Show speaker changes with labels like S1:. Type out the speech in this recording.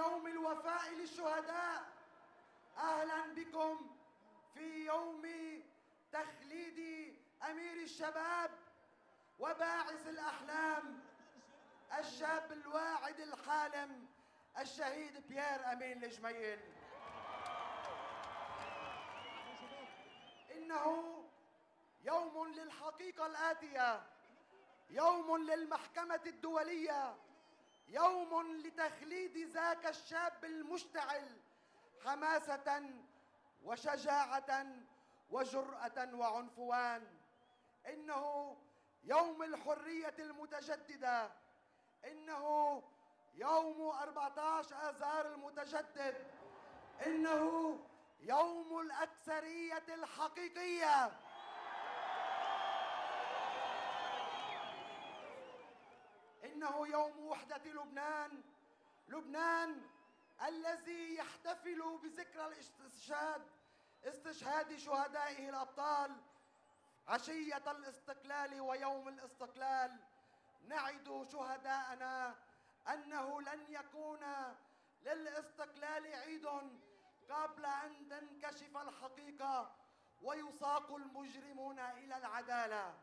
S1: يوم الوفاء للشهداء. أهلا بكم في يوم تخليد أمير الشباب وباعث الأحلام الشاب الواعد الحالم الشهيد بيير أمين الجميل إنه يوم للحقيقة الآتية يوم للمحكمة الدولية يوم لتخليد ذاك الشاب المشتعل حماسة وشجاعة وجرأة وعنفوان. إنه يوم الحرية المتجددة. إنه يوم 14 آذار المتجدد. إنه يوم الأكثرية الحقيقية. إنه يوم وحدة لبنان لبنان الذي يحتفل بذكرى الاستشهاد استشهاد شهدائه الأبطال عشية الاستقلال ويوم الاستقلال. نعد شهداءنا أنه لن يكون للاستقلال عيد قبل أن تنكشف الحقيقة ويساق المجرمون إلى العدالة.